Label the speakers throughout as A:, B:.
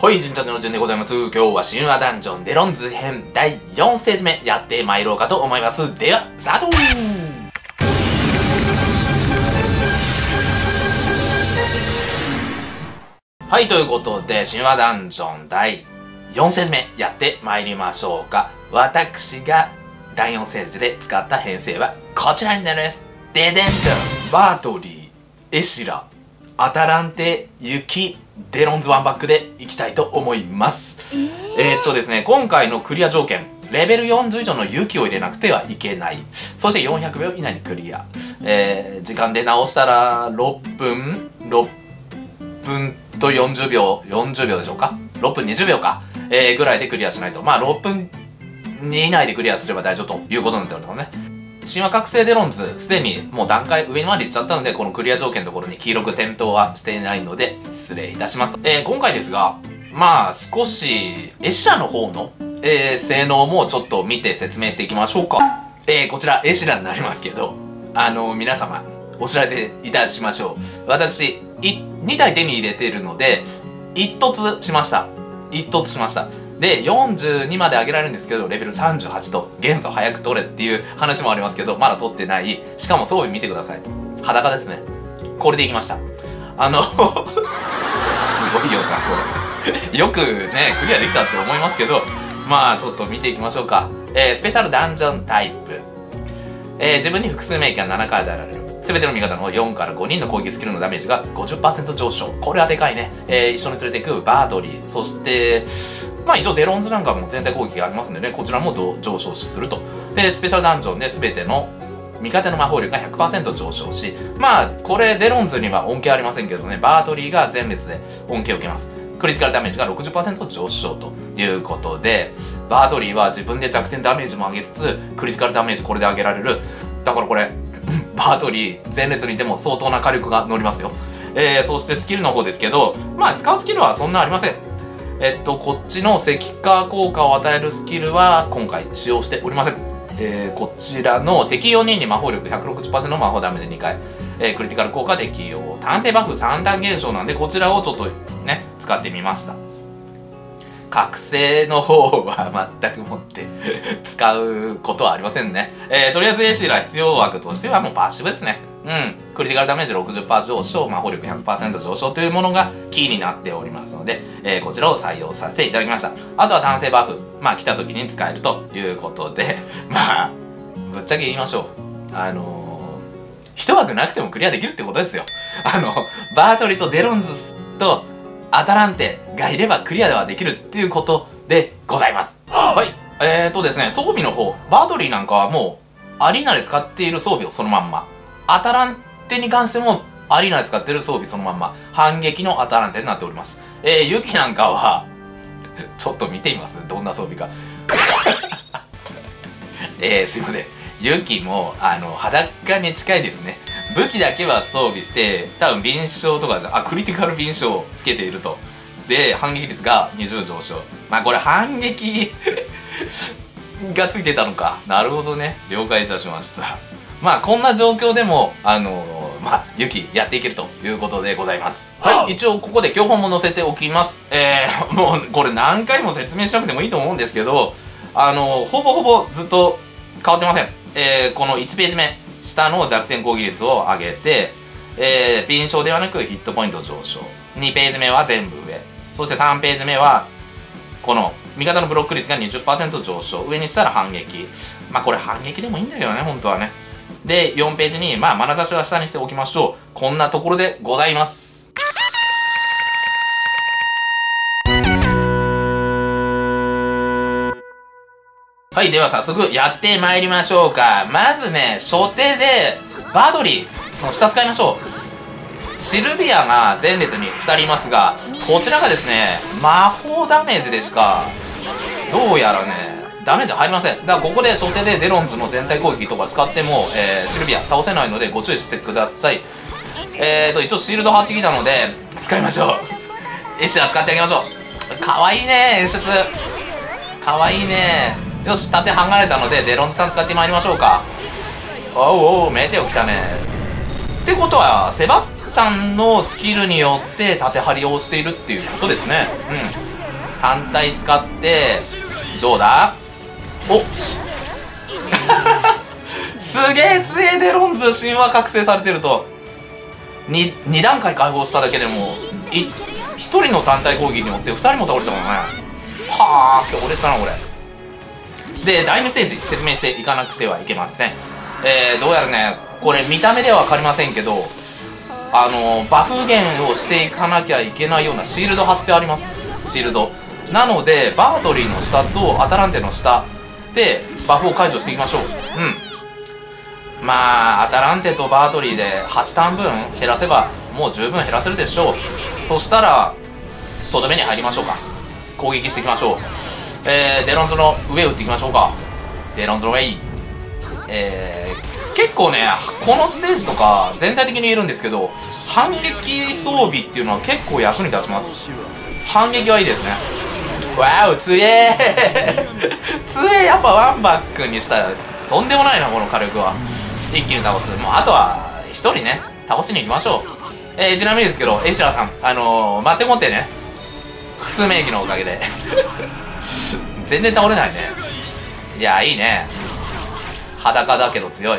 A: ほい、順調の順でございます。今日は神話ダンジョンデロンズ編第4ステージ目やって参ろうかと思います。では、スタートはい、ということで、神話ダンジョン第4ステージ目やって参りましょうか。私が第4ステージで使った編成はこちらになります。デデンドバートリー、エシラ、アタランテ、雪、デロンズワンバックでいきたいと思います。えーっとですね、今回のクリア条件、レベル40以上の雪を入れなくてはいけない。そして400秒以内にクリア。えー、時間で直したら6分、6分と40秒、40秒でしょうか ?6 分20秒か？えー、ぐらいでクリアしないと。まあ6分以内でクリアすれば大丈夫ということになっておりますね。神話覚醒デロンズ、すでにもう段階上まで行っちゃったので、このクリア条件のところに黄色く点灯はしていないので、失礼いたします。えー、今回ですが、まあ、少し、エシラの方の、えー、性能もちょっと見て説明していきましょうか。えー、こちら、エシラになりますけど、あの皆様、お知らせいたしましょう。私、2体手に入れているので、一突しました。一突しました。で、42まで上げられるんですけど、レベル38と元素早く取れっていう話もありますけど、まだ取ってない。しかも装備見てください。裸ですね。これでいきました。あのすごいよな、これ。よくね、クリアできたって思いますけど、まあちょっと見ていきましょうか。えー、スペシャルダンジョンタイプ。えー、自分に複数名機が7回与えられる。すべての味方の4から5人の攻撃スキルのダメージが50%上昇。これはでかいね。えー、一緒に連れていくバードリー。そして、まあ一応デロンズなんかも全体攻撃がありますんでね、こちらも上昇すると。で、スペシャルダンジョンで全ての味方の魔法力が100%上昇し、まあこれデロンズには恩恵ありませんけどね、バードリーが前列で恩恵を受けます。クリティカルダメージが60%上昇ということで、バードリーは自分で弱点ダメージも上げつつ、クリティカルダメージこれで上げられる。だからこれ、バードリー前列にいても相当な火力が乗りますよ。えー、そしてスキルの方ですけど、まあ使うスキルはそんなありません。えっと、こっちの石化効果を与えるスキルは今回使用しておりません。えー、こちらの敵4人に魔法力160%の魔法ダメで2回、えー、クリティカル効果適用。単性バフ3段減少なんで、こちらをちょっとね、使ってみました。覚醒の方は全くもって使うことはありませんね。えー、とりあえずエシラ必要枠としてはもうパッシブですね。うん。クリティカルダメージ60%上昇、魔法力100%上昇というものがキーになっておりますので、えー、こちらを採用させていただきました。あとは単性バフ。まあ来た時に使えるということで、まあ、ぶっちゃけ言いましょう。あのー、一枠なくてもクリアできるってことですよ。あの、バートリとデロンズとアタランテがいればクリアではできるっていうことでございます。はい。えーとですね、装備の方、バートリーなんかはもう、アリーナで使っている装備をそのまんま。アタランテに関しても、アリーナで使ってる装備そのまんま。反撃のアタランテになっております。えー、ユキなんかは、ちょっと見てみます？どんな装備か。えー、すいません。ユキも、あの、裸に近いですね。武器だけは装備して、多分敏捷とかじゃ、あ、クリティカル敏捷をつけていると。で、反撃率が20上昇。まあこれ反撃 がついてたのか。なるほどね。了解いたしました。まあこんな状況でも、あのー、まあ、ユキやっていけるということでございます。はい、一応ここで教本も載せておきます。えー、もうこれ何回も説明しなくてもいいと思うんですけど、あのー、ほぼほぼずっと変わってません。えー、この1ページ目、下の弱点攻撃率を上げて、えー、敏捷ではなくヒットポイント上昇。2ページ目は全部上。そして3ページ目は、この、味方のブロック率が20%上昇。上にしたら反撃。まあこれ反撃でもいいんだけどね、本当はね。で、4ページに、まあ、眼差しは下にしておきましょう。こんなところでございます。はい、では早速やってまいりましょうか。まずね、初手で、バドリーの下使いましょう。シルビアが前列に2人いますが、こちらがですね、魔法ダメージでしか、どうやらね、ダメージ入りません。だからここで初手でデロンズの全体攻撃とか使っても、えー、シルビア倒せないのでご注意してください。えーと、一応シールド貼ってきたので、使いましょう。エシラ使ってあげましょう。かわいいね、演出。かわいいね。よし、縦剥がれたので、デロンズさん使ってまいりましょうか。おうおう、メテオ来たね。ってことは、セバスチャンのスキルによって縦張りをしているっていうことですね。うん。単体使ってどうだ？お。すげえ強えデロンズ神話覚醒されてると。2, 2段階解放しただけでも1人の単体攻撃によって2人も倒れちゃうもんね。はあ強烈だなこれで第2ステージ説明していかなくてはいけません。えー、どうやらねこれ見た目では分かりませんけどあのバフ減をしていかなきゃいけないようなシールド貼ってあります。シールド。なのでバートリーの下とアタランテの下でバフを解除していきましょう。うん。まあアタランテとバートリーで8ターン分減らせばもう十分減らせるでしょう。そしたらとどめに入りましょうか。攻撃していきましょう。えー、デロンズの上打っていきましょうか。デロンズの上えー、結構ねこのステージとか全体的に言えるんですけど反撃装備っていうのは結構役に立ちます。反撃はいいですね。わお強え。強え。やっぱワンバックにしたらとんでもないなこの火力は。一気に倒す。もうあとは1人ね倒しに行きましょう。えー、ちなみにですけどエシラさんあのー、待ってもってね。複数名義のおかげで。全然倒れないね。いやいいね。裸だけど強い。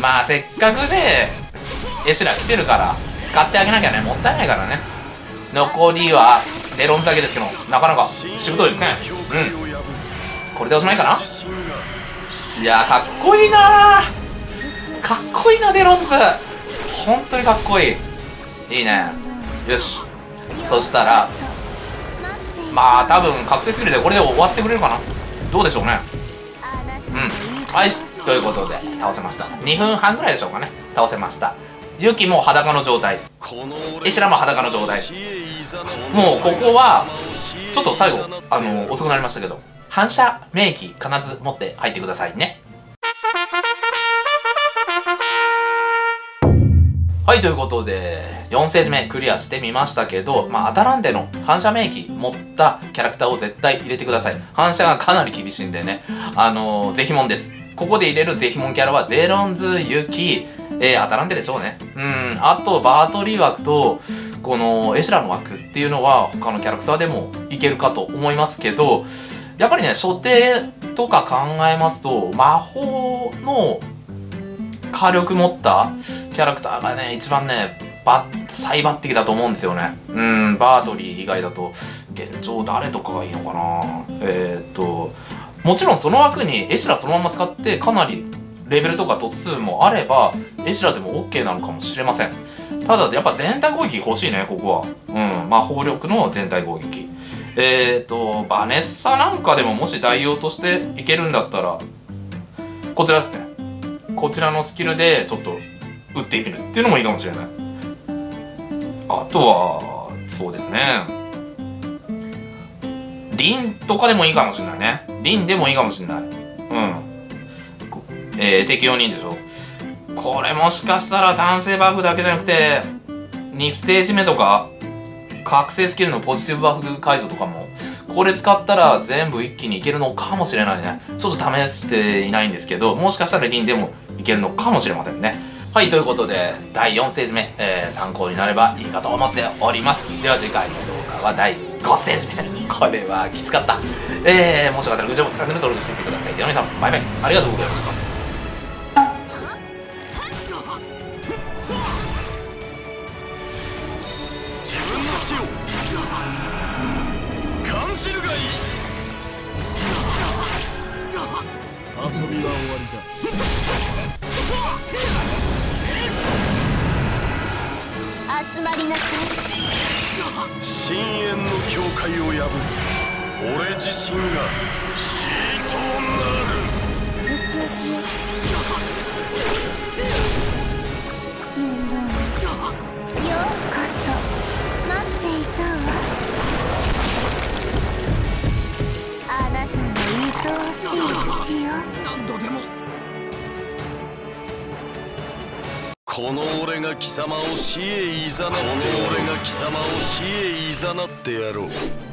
A: まあせっかくでエシラ来てるから使ってあげなきゃねもったいないからね。残りはデロンだけですけどなかなかしぶといですね。うん。これでおしまいかな？いやかっこいいなかっこいいなデロンズ。本当にかっこいい。いいね。よし。そしたらまあ多分覚醒スキルでこれで終わってくれるかな。どうでしょうね。うん。はいということで倒せました。2分半ぐらいでしょうかね。倒せました。ユキも裸の状態。エシラも裸の状態。もうここはちょっと最後あの遅くなりましたけど反射免疫必ず持って入ってくださいね。はいということで4ステージ目クリアしてみましたけど、まあ、アタランテの反射免疫持ったキャラクターを絶対入れてください。反射がかなり厳しいんでね。あのー、ぜひもんです。ここで入れるゼヒモンキャラはデロンズ、ユキ、えー、アタランテでしょうね。うん、あと、バートリー枠と、このエシラの枠っていうのは他のキャラクターでもいけるかと思いますけど、やっぱりね、所定とか考えますと、魔法の火力持ったキャラクターがね、一番ね、バ最抜擢だと思うんですよね。うん、バートリー以外だと、現状誰とかがいいのかなえー、っと、もちろんその枠にエシラそのまま使ってかなりレベルとか突数もあればエシラでも OK なのかもしれません。ただやっぱ全体攻撃欲しいねここは。うん。魔法力の全体攻撃。えっ、ー、とバネッサなんかでももし代用としていけるんだったらこちらですね。こちらのスキルでちょっと打っていけるっていうのもいいかもしれない。あとはそうですね。リンとかでもいいかもしれないね。リンでもいいかもしれない。えー、適用人でしょ。これもしかしたら男性バフだけじゃなくて、2ステージ目とか、覚醒スキルのポジティブバフ解除とかも、これ使ったら全部一気にいけるのかもしれないね。ちょっと試していないんですけど、もしかしたらリンでもいけるのかもしれませんね。はい、ということで、第4ステージ目、えー、参考になればいいかと思っております。では次回の動画は第5ステージ目。これはきつかった。えー、もしよかったらグッジョブ、チャンネル登録してみてください。では皆さん、バイバイ。ありがとうございました。遊びは終わりだ集まりなさい。深淵の境界を破る。俺自身が死となる薄明面倒なようこそでも。この俺が貴様を死へいざなこの俺が貴様を死へいざなってやろう。